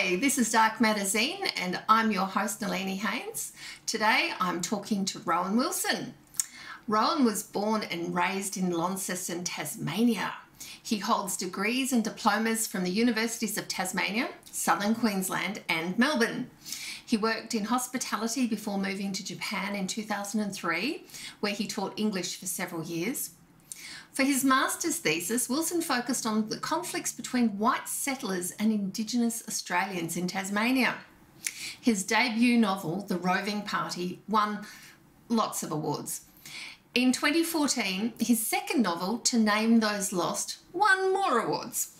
Hi, this is Dark Matter Zine, and I'm your host, Nalini Haynes. Today I'm talking to Rohan Wilson. Rohan was born and raised in Launceston, Tasmania. He holds degrees and diplomas from the Universities of Tasmania, Southern Queensland, and Melbourne. He worked in hospitality before moving to Japan in 2003, where he taught English for several years. For his master's thesis, Wilson focused on the conflicts between white settlers and Indigenous Australians in Tasmania. His debut novel, The Roving Party, won lots of awards. In 2014, his second novel, To Name Those Lost, won more awards.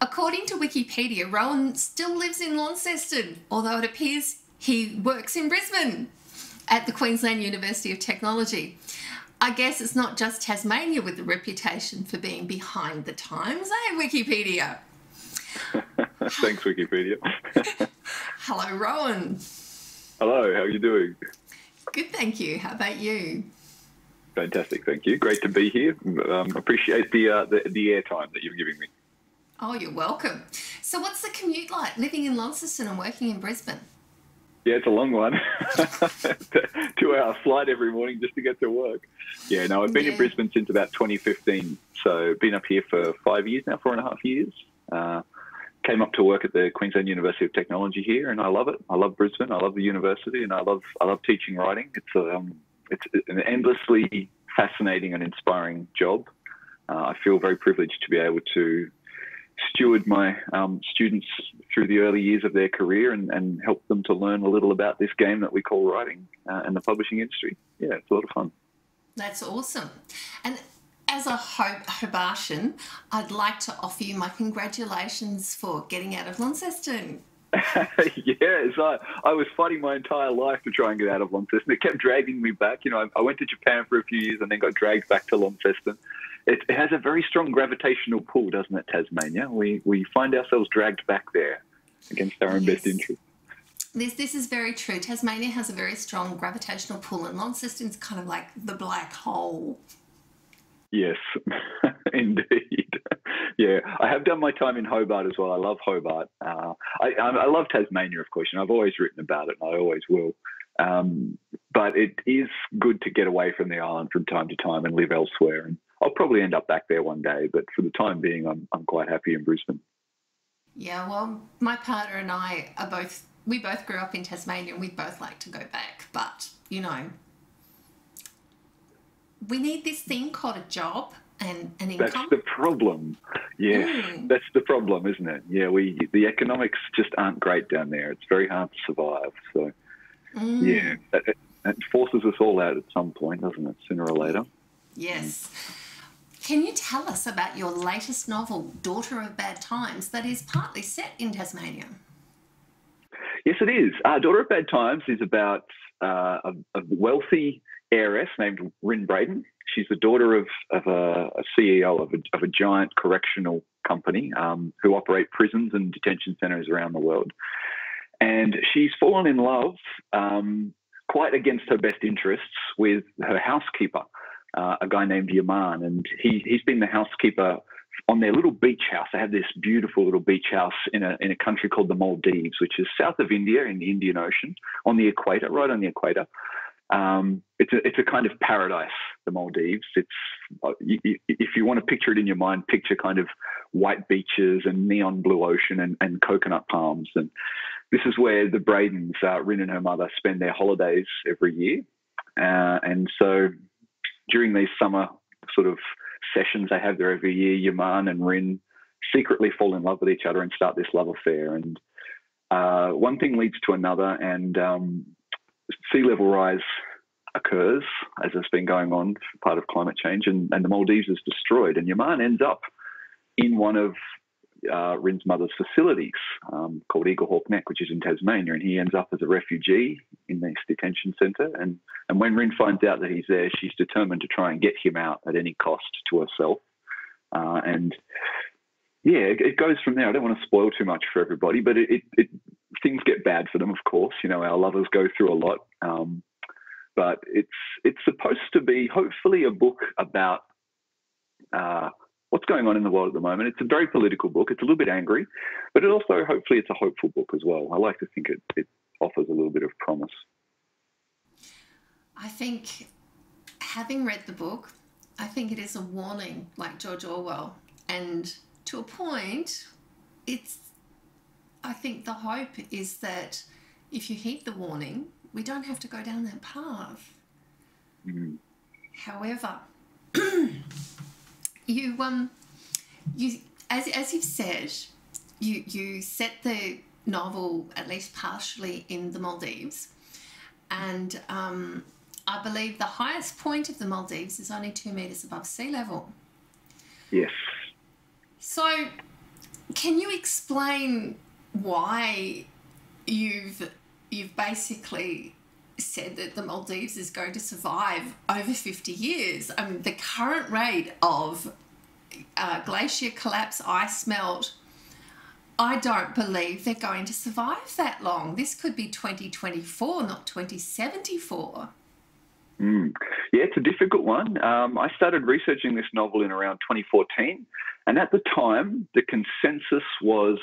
According to Wikipedia, Rohan still lives in Launceston, although it appears he works in Brisbane at the Queensland University of Technology. I guess it's not just Tasmania with the reputation for being behind the times, eh, Wikipedia? Thanks, Wikipedia. Hello, Rohan. Hello, how are you doing? Good, thank you. How about you? Fantastic, thank you. Great to be here. Um, appreciate the, uh, the the airtime that you're giving me. Oh, you're welcome. So, what's the commute like living in Launceston and working in Brisbane? Yeah, it's a long one. Two hour flight every morning just to get to work. Yeah, no, I've been yeah. in Brisbane since about 2015. So been up here for five years now, four and a half years. Uh, came up to work at the Queensland University of Technology here, and I love it. I love Brisbane. I love the university, and I love I love teaching writing. It's a, um, it's an endlessly fascinating and inspiring job. Uh, I feel very privileged to be able to steward my um, students through the early years of their career and, and, help them to learn a little about this game that we call writing uh, and the publishing industry. Yeah, it's a lot of fun. That's awesome. And as a Hobartian, I'd like to offer you my congratulations for getting out of Launceston. yes, I, I was fighting my entire life to try and get out of Launceston. It kept dragging me back. You know, I, I went to Japan for a few years and then got dragged back to Launceston it, it, has a very strong gravitational pull, doesn't it, Tasmania? We, we find ourselves dragged back there against our own yes. best interest. This, this is very true. Tasmania has a very strong gravitational pull, and Launceston's kind of like the black hole. Yes, indeed. yeah, I have done my time in Hobart as well. I love Hobart. Uh, I, I, love Tasmania, of course, and I've always written about it, and I always will. Um, but it is good to get away from the island from time to time and live elsewhere. And I'll probably end up back there one day, but for the time being, I'm, I'm quite happy in Brisbane. Yeah, well, my partner and I are both, we both grew up in Tasmania and we'd both like to go back, but, you know, we need this thing called a job and an income. That's the problem. Yeah, mm. that's the problem, isn't it? Yeah, we the economics just aren't great down there. It's very hard to survive. So, mm. yeah, it, it, forces us all out at some point, doesn't it? Sooner or later. Yes. Can you tell us about your latest novel, Daughter of Bad Times, that is partly set in Tasmania? Yes, it is. Uh, Daughter of Bad Times is about uh, a, a, wealthy heiress named Rin Braden. She's the daughter of, of a, a, CEO of a, of a, giant correctional company um, who operate prisons and detention centres around the world. And she's fallen in love, um, quite against her best interests, with her housekeeper uh, a guy named Yaman, and he he's been the housekeeper on their little beach house. They have this beautiful little beach house in a in a country called the Maldives, which is south of India in the Indian Ocean, on the equator, right on the equator. Um, it's a it's a kind of paradise, the Maldives. It's uh, if you want to picture it in your mind, picture kind of white beaches and neon blue ocean and, and coconut palms. And this is where the Bradens, uh, Rin and her mother, spend their holidays every year. Uh, and so during these summer sort of sessions they have there every year, Yaman and Rin secretly fall in love with each other and start this love affair. And uh, one thing leads to another, and um, sea level rise occurs as it's been going on, part of climate change, and, and the Maldives is destroyed. And Yaman ends up in one of uh, Rin's mother's facilities um, called Eaglehawk Neck, which is in Tasmania, and he ends up as a refugee in this detention centre. And, and when Rin finds out that he's there, she's determined to try and get him out at any cost to herself. Uh, and yeah, it, it, goes from there. I don't want to spoil too much for everybody, but it, it, it, things get bad for them, of course. You know, our lovers go through a lot. Um, but it's it's supposed to be hopefully a book about uh, what's going on in the world at the moment. It's a very political book. It's a little bit angry, but it also hopefully it's a hopeful book as well. I like to think it, it offers a little bit of promise. I think having read the book, I think it is a warning, like George Orwell, and to a point, it's. I think the hope is that if you heed the warning, we don't have to go down that path. Mm. However, you um, you as as you've said, you you set the novel at least partially in the Maldives, and um, I believe the highest point of the Maldives is only two meters above sea level. Yes. So, can you explain why you've you've basically said that the Maldives is going to survive over 50 years. I mean, the current rate of uh, glacier collapse, ice melt, I don't believe they're going to survive that long. This could be 2024, not 2074. Mm. Yeah, it's a difficult one. Um, I started researching this novel in around 2014, and at the time, the consensus was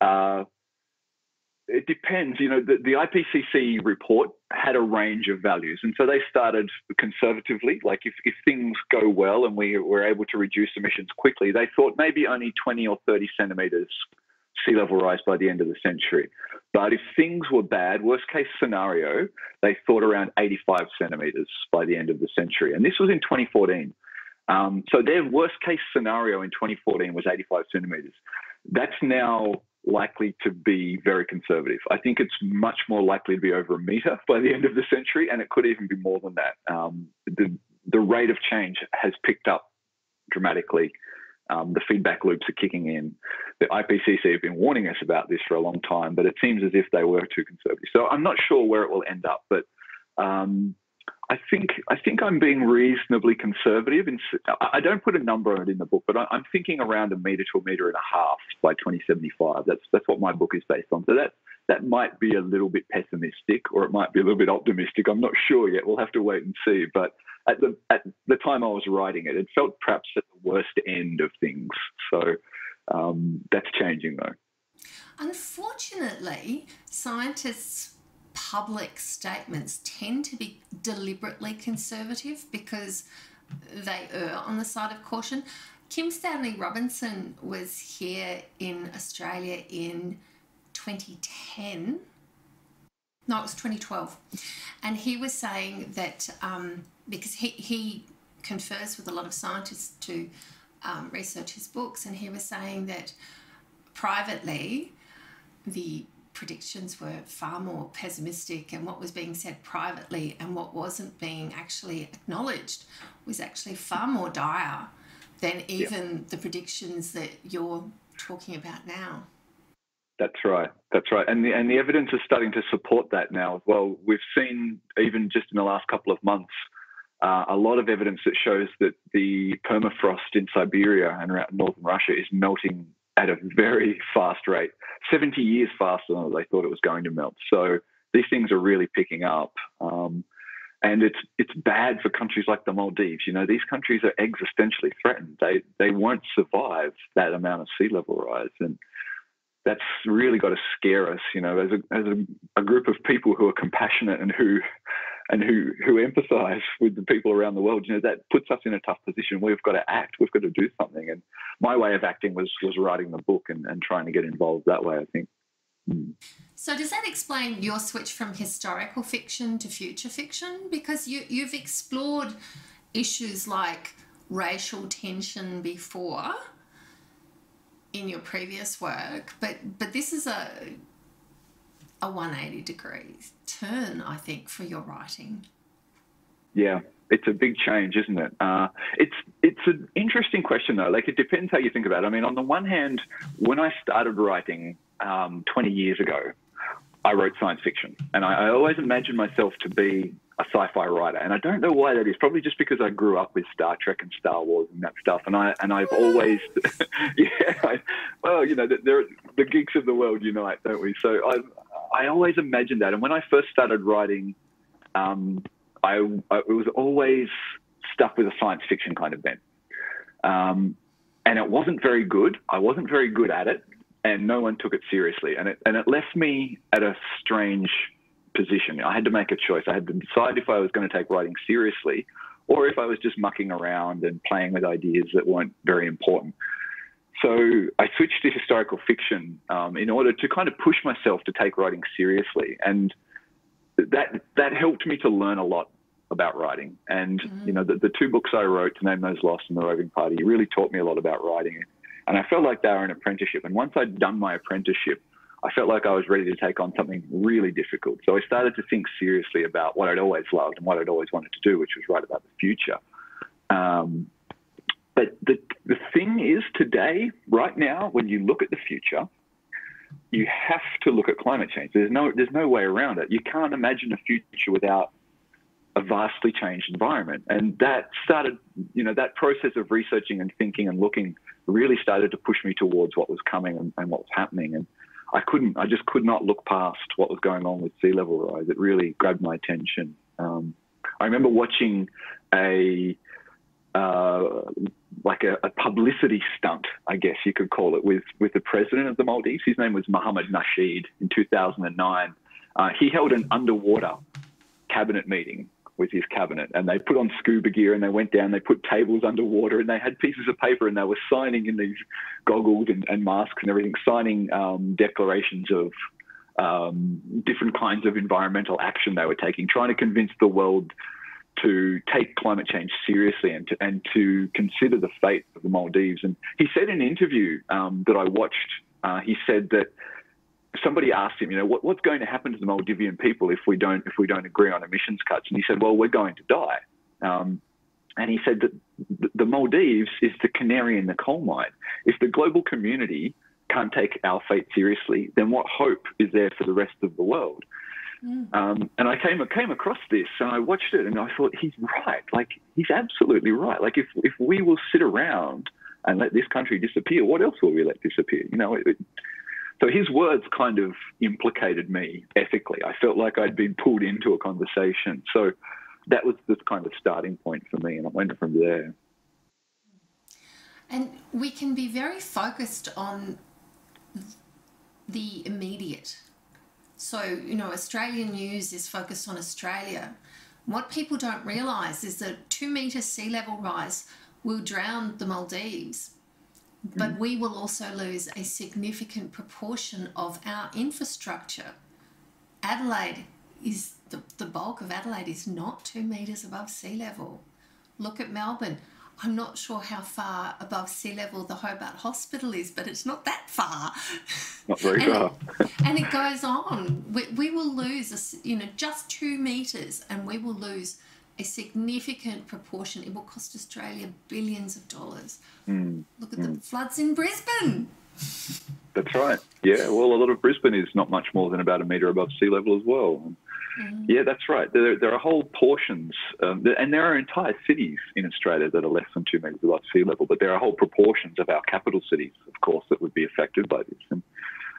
uh, it depends. You know, the, the IPCC report had a range of values. And so they started conservatively, like if, if things go well and we were able to reduce emissions quickly, they thought maybe only 20 or 30 centimetres sea level rise by the end of the century. But if things were bad, worst case scenario, they thought around 85 centimetres by the end of the century. And this was in 2014. Um, so their worst case scenario in 2014 was 85 centimetres. That's now likely to be very conservative. I think it's much more likely to be over a meter by the end of the century, and it could even be more than that. Um, the the rate of change has picked up dramatically. Um, the feedback loops are kicking in. The IPCC have been warning us about this for a long time, but it seems as if they were too conservative. So I'm not sure where it will end up, but um, I think I think I'm being reasonably conservative. In, I don't put a number on it in the book, but I'm thinking around a meter to a meter and a half by 2075. That's that's what my book is based on. So that that might be a little bit pessimistic, or it might be a little bit optimistic. I'm not sure yet. We'll have to wait and see. But at the at the time I was writing it, it felt perhaps at the worst end of things. So um, that's changing though. Unfortunately, scientists public statements tend to be deliberately conservative because they err on the side of caution. Kim Stanley Robinson was here in Australia in 2010. No, it was 2012. And he was saying that um, because he, he confers with a lot of scientists to um, research his books, and he was saying that privately, the predictions were far more pessimistic, and what was being said privately and what wasn't being actually acknowledged was actually far more dire than even yep. the predictions that you're talking about now. That's right. That's right. And the, and the evidence is starting to support that now as well. We've seen, even just in the last couple of months, uh, a lot of evidence that shows that the permafrost in Siberia and around northern Russia is melting at a very fast rate, 70 years faster than they thought it was going to melt. So these things are really picking up. Um, and it's it's bad for countries like the Maldives. You know, these countries are existentially threatened. They they won't survive that amount of sea level rise, and that's really got to scare us. You know, as a as a, a group of people who are compassionate and who and who who empathise with the people around the world, you know, that puts us in a tough position. We've got to act. We've got to do something. And my way of acting was was writing the book and, and trying to get involved that way. I think. Mm. So does that explain your switch from historical fiction to future fiction? Because you you've explored issues like racial tension before in your previous work, but but this is a a 180 degrees turn, I think, for your writing. Yeah, it's a big change, isn't it? Uh, it's it's an interesting question though. Like it depends how you think about it. I mean, on the one hand, when I started writing um, 20 years ago, I wrote science fiction, and I, I always imagined myself to be a sci-fi writer, and I don't know why that is. Probably just because I grew up with Star Trek and Star Wars and that stuff, and I and I've always, yeah, I, well, you know, they're the geeks of the world unite, don't we? So I I always imagined that, and when I first started writing, um, I, I, it was always stuck with a science fiction kind of bent. Um, and it wasn't very good. I wasn't very good at it, and no one took it seriously. And it and it left me at a strange position. I had to make a choice. I had to decide if I was going to take writing seriously, or if I was just mucking around and playing with ideas that weren't very important. So I switched to historical fiction um, in order to kind of push myself to take writing seriously, and that that helped me to learn a lot about writing. And mm-hmm. you know, the, the two books I wrote, To Name Those Lost and The Roving Party, really taught me a lot about writing. And I felt like they were an apprenticeship. And once I'd done my apprenticeship, I felt like I was ready to take on something really difficult. So I started to think seriously about what I'd always loved and what I'd always wanted to do, which was write about the future. Um, but the, the thing is, today, right now, when you look at the future, you have to look at climate change. There's no, there's no way around it. You can't imagine a future without a vastly changed environment. And that started, you know, that process of researching and thinking and looking really started to push me towards what was coming and, and what was happening. And I couldn't, I just could not look past what was going on with sea level rise. It really grabbed my attention. Um, I remember watching a, uh, like a, a, publicity stunt, I guess you could call it, with, with the president of the Maldives. His name was Mohammed Nasheed in 2009. Uh, he held an underwater cabinet meeting with his cabinet and they put on scuba gear and they went down, they put tables underwater and they had pieces of paper and they were signing in these goggles and, and masks and everything, signing um, declarations of um, different kinds of environmental action they were taking, trying to convince the world to take climate change seriously and to, and to consider the fate of the Maldives. And he said in an interview um, that I watched, uh, he said that somebody asked him, you know, what, what's going to happen to the Maldivian people if we don't if we don't agree on emissions cuts? And he said, well, we're going to die. Um, and he said that the Maldives is the canary in the coal mine. If the global community can't take our fate seriously, then what hope is there for the rest of the world? Mm. Um, and I came came across this and I watched it and I thought he's right. Like he's absolutely right. Like if if we will sit around and let this country disappear, what else will we let disappear? You know, it, so his words kind of implicated me ethically. I felt like I'd been pulled into a conversation. So that was the kind of starting point for me, and I went from there. And we can be very focused on the immediate. So, you know, Australian news is focused on Australia. What people don't realise is that two metre sea level rise will drown the Maldives but mm. we will also lose a significant proportion of our infrastructure. Adelaide is the, the bulk of Adelaide is not two metres above sea level. Look at Melbourne. I'm not sure how far above sea level the Hobart Hospital is, but it's not that far. Not very and far. It, and it goes on. We, we will lose, a, you know, just two metres, and we will lose a significant proportion. It will cost Australia billions of dollars. Mm. Look at mm. the floods in Brisbane. That's right. Yeah, well, a lot of Brisbane is not much more than about a metre above sea level as well. Mm. Yeah, that's right. There, there are whole portions, um, and there are entire cities in Australia that are less than two metres above sea level, but there are whole proportions of our capital cities, of course, that would be affected by this. And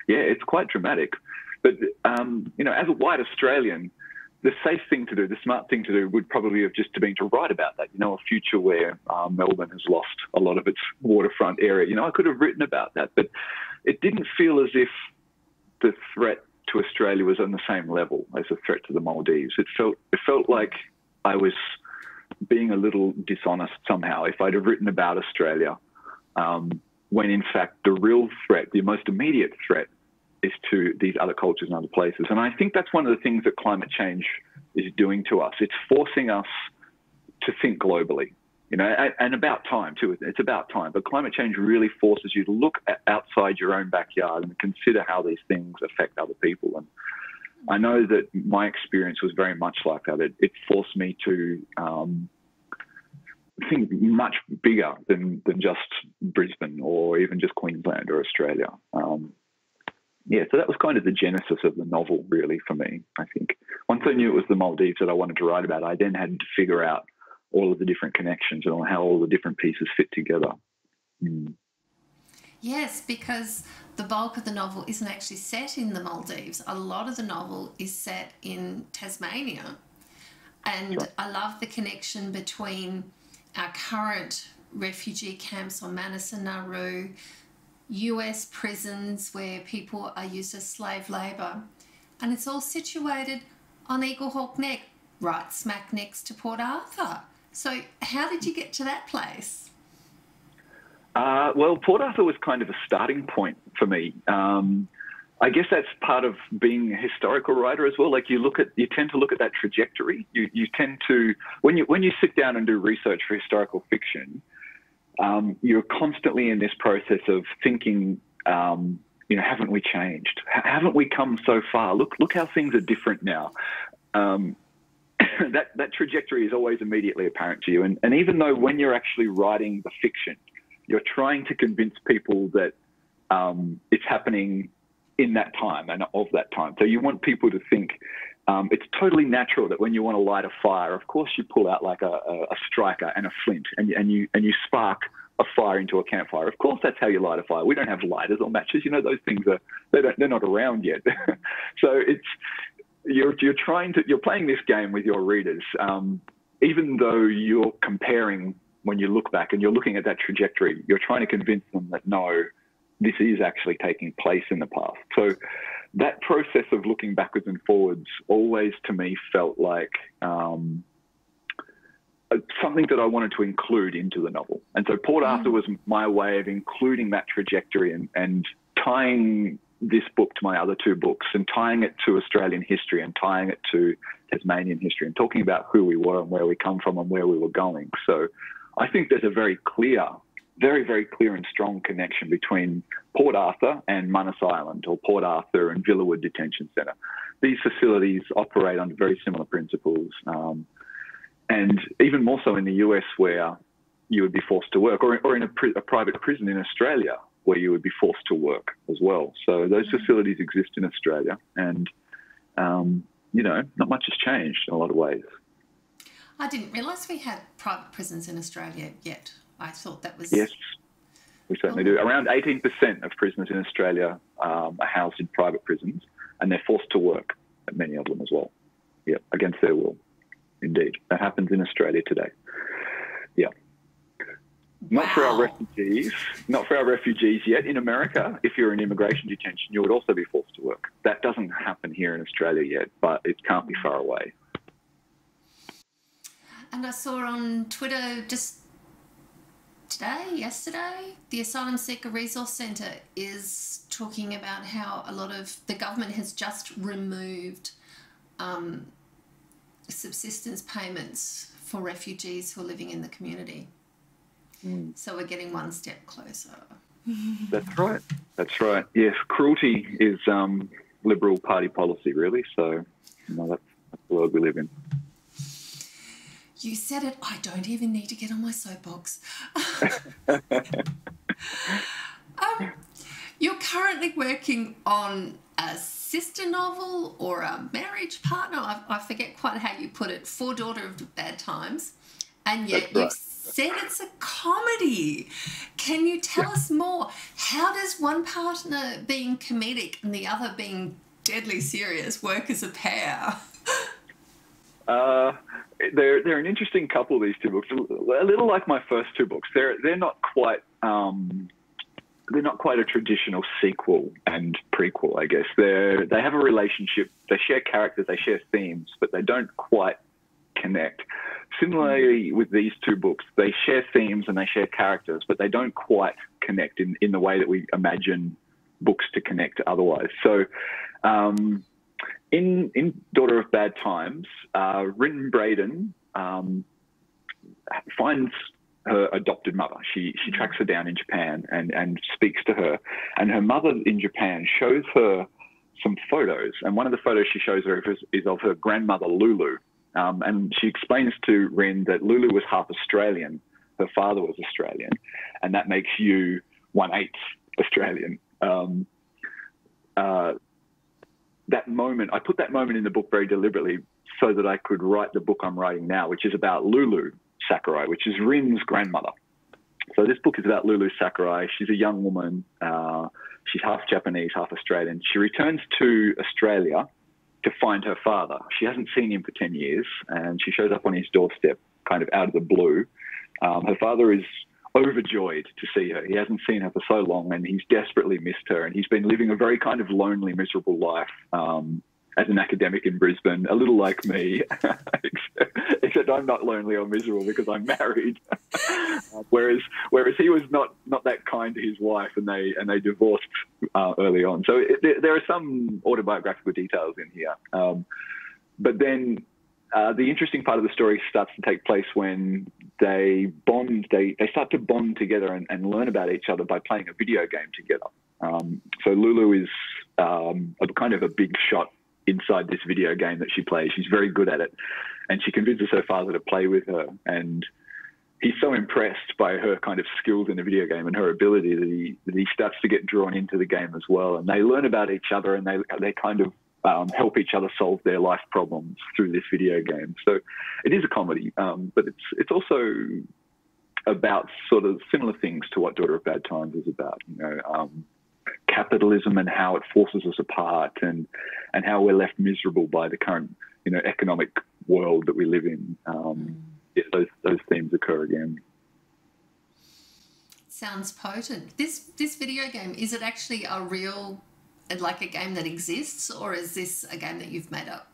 yeah, it's quite dramatic. But, um, you know, as a white Australian, the safe thing to do, the smart thing to do, would probably have just been to write about that. You know, a future where um, Melbourne has lost a lot of its waterfront area. You know, I could have written about that, but it didn't feel as if the threat to Australia was on the same level as a threat to the Maldives. It felt it felt like I was being a little dishonest somehow if I'd have written about Australia, um, when in fact the real threat, the most immediate threat, is to these other cultures and other places. And I think that's one of the things that climate change is doing to us. It's forcing us to think globally, you know, and about time too. It's about time. But climate change really forces you to look outside your own backyard and consider how these things affect other people. And I know that my experience was very much like that. It, it forced me to um, think much bigger than, than just Brisbane or even just Queensland or Australia. Um, yeah, so that was kind of the genesis of the novel, really, for me, I think. Once I knew it was the Maldives that I wanted to write about, I then had to figure out all of the different connections and how all the different pieces fit together. Mm. Yes, because the bulk of the novel isn't actually set in the Maldives. A lot of the novel is set in Tasmania. And I love the connection between our current refugee camps on Manus and Nauru, US prisons where people are used as slave labour. And it's all situated on Eaglehawk Neck, right smack next to Port Arthur. So, how did you get to that place? Uh, well, Port Arthur was kind of a starting point for me. Um, I guess that's part of being a historical writer as well. Like you look at, you tend to look at that trajectory. You, you tend to, when you when you sit down and do research for historical fiction, um, you're constantly in this process of thinking, um, you know, haven't we changed? H- haven't we come so far? Look, look how things are different now. Um, that that trajectory is always immediately apparent to you, and and even though when you're actually writing the fiction, you're trying to convince people that um, it's happening in that time and of that time. So you want people to think um, it's totally natural that when you want to light a fire, of course you pull out like a, a, striker and a flint and, and you and you spark a fire into a campfire. Of course, that's how you light a fire. We don't have lighters or matches. You know, those things are they don't, they're not around yet. so it's you're you're trying to you're playing this game with your readers, um, even though you're comparing when you look back and you're looking at that trajectory. You're trying to convince them that no, this is actually taking place in the past. So that process of looking backwards and forwards always to me felt like um, something that I wanted to include into the novel. And so Port mm. Arthur was my way of including that trajectory and, and tying this book to my other two books and tying it to Australian history and tying it to Tasmanian history and talking about who we were and where we come from and where we were going. So I think there's a very clear very, very clear and strong connection between Port Arthur and Manus Island or Port Arthur and Villawood Detention Centre. These facilities operate under very similar principles, um, and even more so in the US where you would be forced to work, or, or in a, pri- a, private prison in Australia where you would be forced to work as well. So those mm. facilities exist in Australia, and um, you know, not much has changed in a lot of ways. I didn't realise we had private prisons in Australia yet. I thought that was. Yes, we certainly oh. do. Around 18% of prisoners in Australia um, are housed in private prisons, and they're forced to work, many of them as well. Yeah, against their will. Indeed. That happens in Australia today. Yeah. Not wow. for our refugees, not for our refugees yet. In America, if you're in immigration detention, you would also be forced to work. That doesn't happen here in Australia yet, but it can't be far away. And I saw on Twitter just today, yesterday, the Asylum Seeker Resource Centre is talking about how a lot of the government has just removed um, subsistence payments for refugees who are living in the community. Mm. So we're getting one step closer. That's right. That's right. Yes, cruelty is um, Liberal Party policy, really. So, you know, that's, that's the world we live in. You said it. I don't even need to get on my soapbox. um, you're currently working on a sister novel or a marriage partner. I, I, forget quite how you put it. For Daughter of Bad Times. And yet right. you've said it's a comedy. Can you tell yeah. us more? How does one partner being comedic and the other being deadly serious work as a pair? Uh, they're they're an interesting couple. These two books, a little like my first two books. They're they're not quite um, they're not quite a traditional sequel and prequel. I guess they they have a relationship. They share characters. They share themes, but they don't quite connect. Similarly, with these two books, they share themes and they share characters, but they don't quite connect in, in the way that we imagine books to connect otherwise. So, um, in in Daughter of Bad Times, uh, Rin Braden um, finds her adopted mother. She she tracks her down in Japan and and speaks to her, and her mother in Japan shows her some photos, and one of the photos she shows her is, is of her grandmother Lulu, um, and she explains to Rin that Lulu was half Australian, her father was Australian, and that makes you one eighth Australian. Um, uh, that moment, I put that moment in the book very deliberately so that I could write the book I'm writing now, which is about Lulu Sakurai, which is Rin's grandmother. So this book is about Lulu Sakurai. She's a young woman. Uh, she's half Japanese, half Australian. She returns to Australia to find her father. She hasn't seen him for 10 years, and she shows up on his doorstep kind of out of the blue. Um, her father is overjoyed to see her. He hasn't seen her for so long, and he's desperately missed her. And he's been living a very kind of lonely, miserable life um, as an academic in Brisbane, a little like me, except, I'm not lonely or miserable because I'm married. whereas, whereas he was not not that kind to his wife, and they and they divorced uh, early on. So it, there, there, are some autobiographical details in here. Um, but then uh, the interesting part of the story starts to take place when they bond, they, they start to bond together and, and learn about each other by playing a video game together. Um, so Lulu is um, a kind of a big shot inside this video game that she plays. She's very good at it. And she convinces her father to play with her. And he's so impressed by her kind of skills in the video game and her ability that he, that he starts to get drawn into the game as well. And they learn about each other and they, they kind of um, help each other solve their life problems through this video game. So it is a comedy, um, but it's it's also about sort of similar things to what Daughter of Bad Times is about. You know, um, capitalism and how it forces us apart, and and how we're left miserable by the current you know economic world that we live in. Um, yeah, those those themes occur again. Sounds potent. This this video game is it actually a real like a game that exists, or is this a game that you've made up?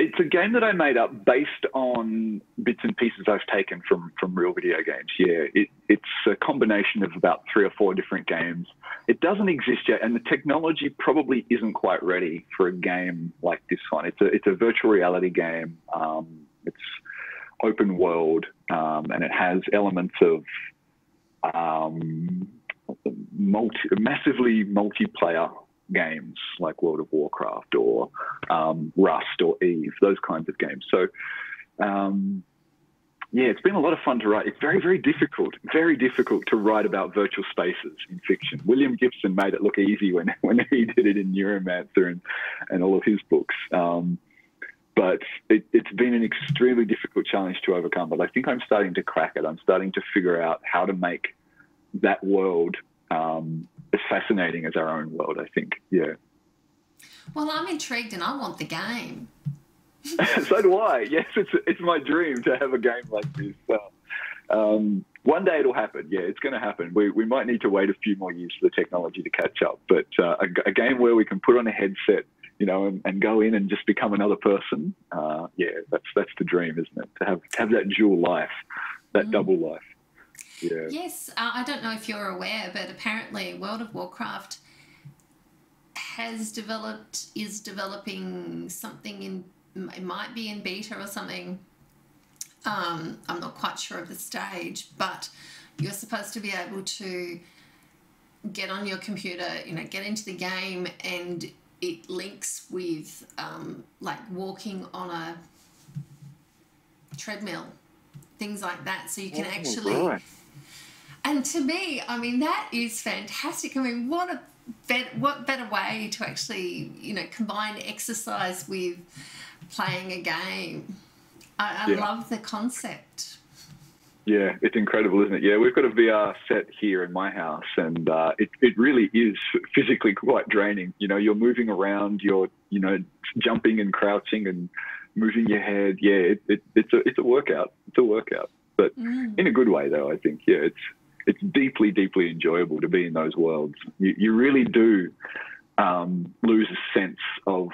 It's a game that I made up based on bits and pieces I've taken from from real video games. Yeah, it, it's a combination of about three or four different games. It doesn't exist yet, and the technology probably isn't quite ready for a game like this one. It's a it's a virtual reality game. Um, it's open world, um, and it has elements of um, multi, massively multiplayer games like World of Warcraft or um, Rust or Eve, those kinds of games. So, um, yeah, it's been a lot of fun to write. It's very, very difficult, very difficult to write about virtual spaces in fiction. William Gibson made it look easy when, when he did it in Neuromancer and, and all of his books. Um, but it, it's been an extremely difficult challenge to overcome. But I think I'm starting to crack it. I'm starting to figure out how to make that world um, as fascinating as our own world. I think, yeah. Well, I'm intrigued, and I want the game. so do I. Yes, it's it's my dream to have a game like this. um, one day it'll happen. Yeah, it's going to happen. We, we might need to wait a few more years for the technology to catch up. But uh, a, a, game where we can put on a headset, you know, and, and go in and just become another person. Uh, yeah, that's that's the dream, isn't it? To have to have that dual life, that mm. double life. Yeah. Yes, uh, I don't know if you're aware, but apparently World of Warcraft has developed, is developing something in, it might be in beta or something. Um, I'm not quite sure of the stage, but you're supposed to be able to get on your computer, you know, get into the game and it links with um, like walking on a treadmill, things like that. So you can oh, actually. Right and to me, I mean, that is fantastic. I mean, what a better, what better way to actually, you know, combine exercise with playing a game. I, I yeah. love the concept. Yeah, it's incredible, isn't it? Yeah, we've got a VR set here in my house, and uh, it, it really is physically quite draining. You know, you're moving around, you're, you know, jumping and crouching and moving your head. Yeah, it, it, it's a it's a workout. It's a workout, but mm. in a good way, though. I think. Yeah, it's it's deeply, deeply enjoyable to be in those worlds. You, you really do um, lose a sense of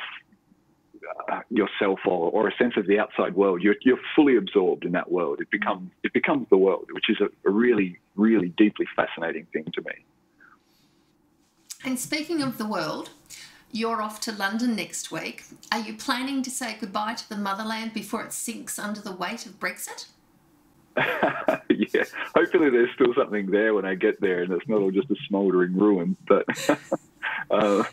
uh, yourself or, or, a sense of the outside world. You're, you're fully absorbed in that world. It becomes it becomes the world, which is a, a really, really deeply fascinating thing to me. And speaking of the world, you're off to London next week. Are you planning to say goodbye to the motherland before it sinks under the weight of Brexit? yeah, hopefully there's still something there when I get there, and it's not all just a smouldering ruin. But uh,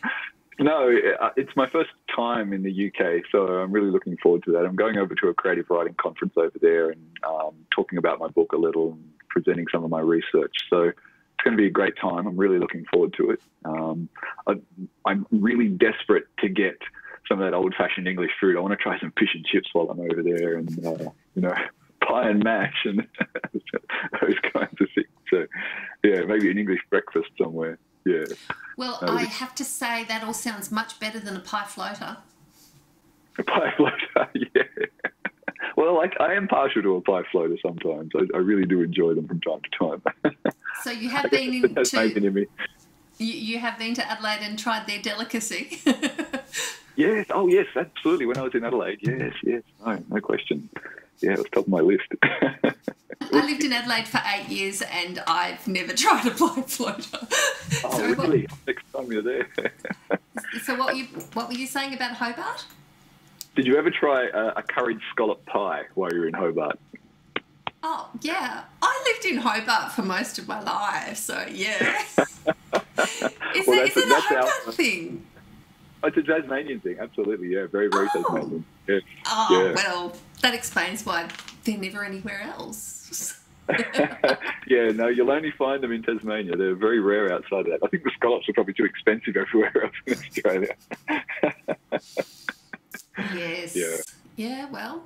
no, it's my first time in the UK, so I'm really looking forward to that. I'm going over to a creative writing conference over there and um, talking about my book a little and presenting some of my research. So it's going to be a great time. I'm really looking forward to it. Um, I, I'm really desperate to get some of that old-fashioned English food. I want to try some fish and chips while I'm over there, and uh, you know pie and mash and those kinds of things. So, yeah, maybe an English breakfast somewhere. Yeah. Well, I have to say that all sounds much better than a pie floater. A pie floater, yeah. well, I, I am partial to a pie floater sometimes. I, I really do enjoy them from time to time. So you have been in to, you, you have been to Adelaide and tried their delicacy. yes. Oh, yes. Absolutely. When I was in Adelaide. Yes. Yes. No. No question. Yeah, it was top of my list. I lived in Adelaide for eight years and I've never tried a pie floater. Oh, so really? What, Next time you're there. so what were you what were you saying about Hobart? Did you ever try a, a curried scallop pie while you were in Hobart? Oh yeah, I lived in Hobart for most of my life, so yeah. is well, it, is it a Hobart our, thing? It's a Tasmanian thing, absolutely. Yeah, very very oh. Tasmanian. Yeah. Oh yeah. well, that explains why they're never anywhere else. yeah, no, you'll only find them in Tasmania. They're very rare outside of that. I think the scallops are probably too expensive everywhere else in Australia. yes. Yeah. Yeah. Well,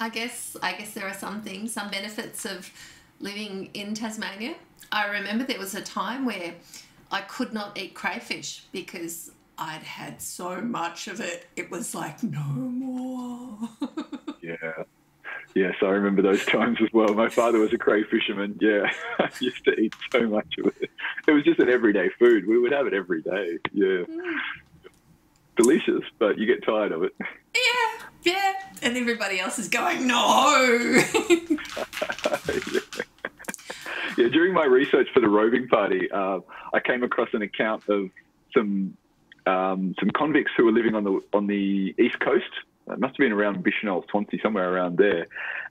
I guess I guess there are some things, some benefits of living in Tasmania. I remember there was a time where I could not eat crayfish because I'd had so much of it. It was like no more. yeah. Yes, I remember those times as well. My father was a cray fisherman. Yeah, I used to eat so much of it. It was just an everyday food. We would have it every day. Yeah. Mm. Delicious, but you get tired of it. Yeah, yeah. And everybody else is going, no. yeah. yeah. during my research for the roving party, uh, I came across an account of some um, some convicts who were living on the on the east coast. It must have been around Bichenold, Swansea, somewhere around there,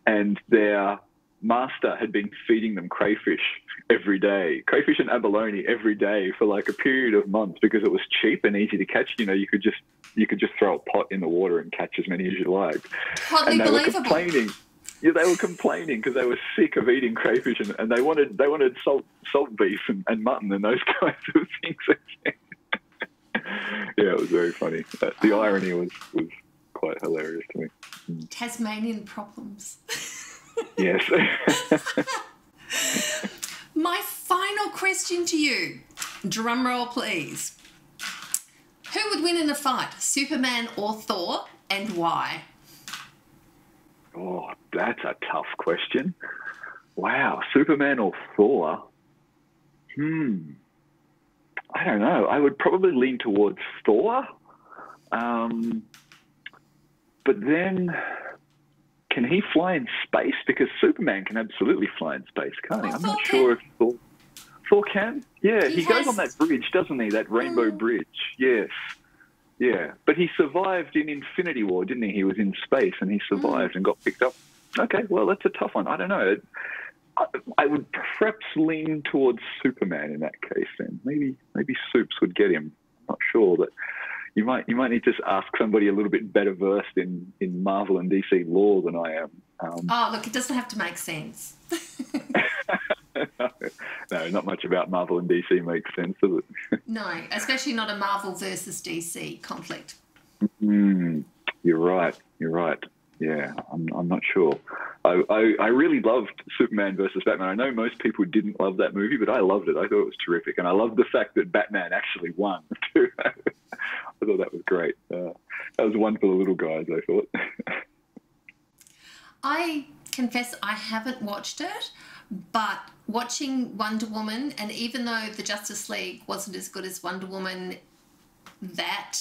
and their master had been feeding them crayfish every day, crayfish and abalone every day for like a period of months because it was cheap and easy to catch. You know, you could just you could just throw a pot in the water and catch as many as you like. Totally and they believable. were complaining. Yeah, they were complaining because they were sick of eating crayfish and, and they wanted they wanted salt salt beef and, and mutton and those kinds of things. yeah, it was very funny. Uh, the irony was was quite hilarious to me. Mm. Tasmanian problems. yes. My final question to you, drum roll please. Who would win in a fight, Superman or Thor, and why? Oh, that's a tough question. Wow, Superman or Thor? Hmm. I don't know. I would probably lean towards Thor. Um, but then, can he fly in space? Because Superman can absolutely fly in space, can't he? I'm not can. sure if Thor, Thor can. Yeah, he, he goes on that bridge, doesn't he? That rainbow mm. bridge. Yes. Yeah, but he survived in Infinity War, didn't he? He was in space and he survived mm. and got picked up. Okay, well, that's a tough one. I don't know. I would perhaps lean towards Superman in that case. Then maybe maybe Supes would get him. I'm not sure, but you might you might need to ask somebody a little bit better versed in in Marvel and DC lore than I am. Um, oh, look, it doesn't have to make sense. no, no, not much about Marvel and DC makes sense, does it? no, especially not a Marvel versus DC conflict. Mm, you're right. You're right. Yeah, I'm, I'm not sure. I, I, I, really loved Superman versus Batman. I know most people didn't love that movie, but I loved it. I thought it was terrific. And I loved the fact that Batman actually won, too. I thought that was great. Uh, that was one for the little guys, I thought. I confess I haven't watched it, but watching Wonder Woman, and even though the Justice League wasn't as good as Wonder Woman, that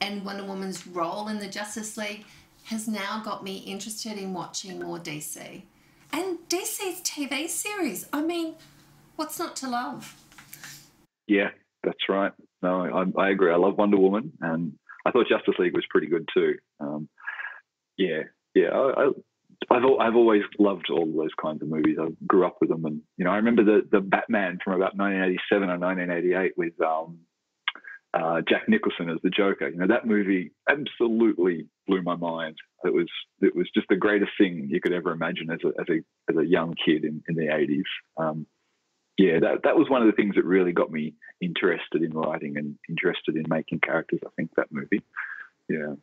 and Wonder Woman's role in the Justice League has now got me interested in watching more DC. And DC's TV series, I mean, what's not to love? Yeah, that's right. No, I, I agree. I love Wonder Woman, and I thought Justice League was pretty good too. Um, yeah, yeah. I, I, I've I've always loved all those kinds of movies. I grew up with them, and you know, I remember the the Batman from about 1987 or 1988 with um, uh, Jack Nicholson as the Joker. You know, that movie absolutely blew my mind. It was it was just the greatest thing you could ever imagine as a as a as a young kid in, in the eighties. Um, yeah, that that was one of the things that really got me interested in writing and interested in making characters. I think that movie. Yeah.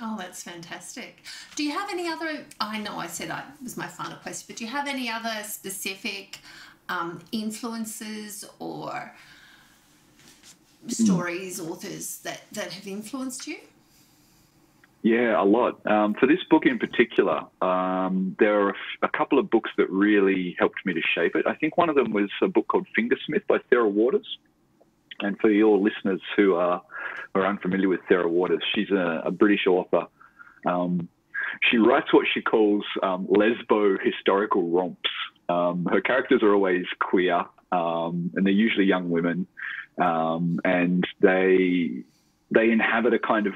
Oh, that's fantastic. Do you have any other? I know I said I was my final question, but do you have any other specific um, influences or stories, authors that, that have influenced you? Yeah, a lot. Um, for this book in particular, um, there are a, f- a couple of books that really helped me to shape it. I think one of them was a book called Fingersmith by Sarah Waters. And for your listeners who are, are unfamiliar with Sarah Waters, she's a, a British author. Um, she writes what she calls um, lesbo historical romps. Um, her characters are always queer, um, and they're usually young women, um, and they they inhabit a kind of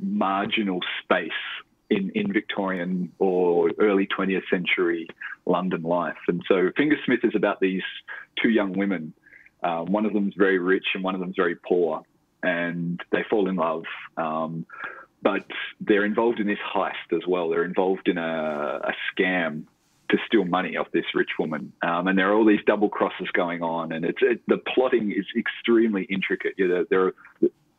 marginal space in, in Victorian or early 20th century London life. And so Fingersmith is about these two young women. Uh, one of them's very rich and one of them's very poor, and they fall in love. Um, but they're involved in this heist as well. They're involved in a, a scam to steal money off this rich woman, um, and there are all these double crosses going on, and it's it, the plotting is extremely intricate. You know, there are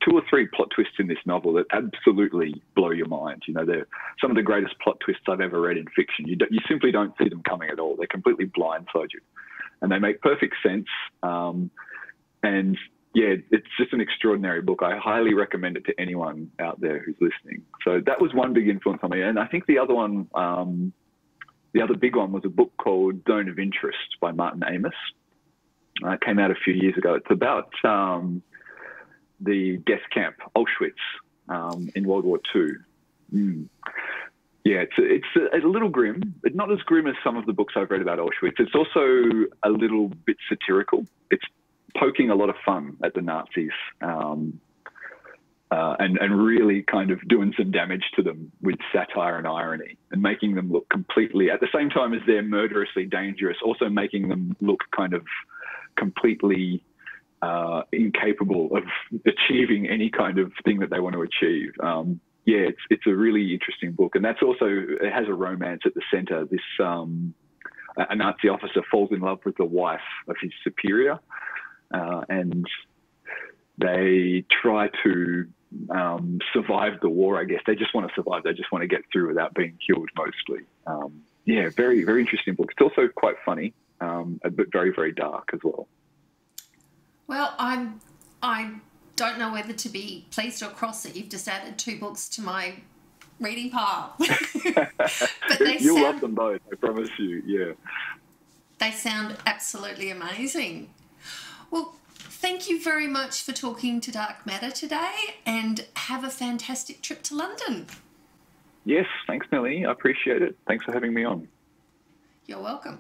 two or three plot twists in this novel that absolutely blow your mind. You know, they're some of the greatest plot twists I've ever read in fiction. You, you simply don't see them coming at all. They completely blindside you, and they make perfect sense. Um, and yeah, it's just an extraordinary book. I highly recommend it to anyone out there who's listening. So that was one big influence on me, and I think the other one, um, the other big one, was a book called Zone of Interest by Martin Amis. Uh, it came out a few years ago. It's about um, the death camp Auschwitz um, in World War II. Mm. Yeah, it's a, it's a, a, little grim, but not as grim as some of the books I've read about Auschwitz. It's also a little bit satirical. It's poking a lot of fun at the Nazis um, uh, and, and really kind of doing some damage to them with satire and irony and making them look completely, at the same time as they're murderously dangerous, also making them look kind of completely uh, incapable of achieving any kind of thing that they want to achieve. Um, yeah, it's it's a really interesting book, and that's also it has a romance at the centre. This um, a Nazi officer falls in love with the wife of his superior, uh, and they try to um, survive the war. I guess they just want to survive. They just want to get through without being killed, mostly. Um, yeah, very very interesting book. It's also quite funny, um, but very very dark as well. Well, I'm I don't know whether to be pleased or cross that you've just added two books to my reading pile. but they You'll sound, love them both, I promise you. Yeah. They sound absolutely amazing. Well, thank you very much for talking to Dark Matter today and have a fantastic trip to London. Yes, thanks, Nellie. I appreciate it. Thanks for having me on. You're welcome.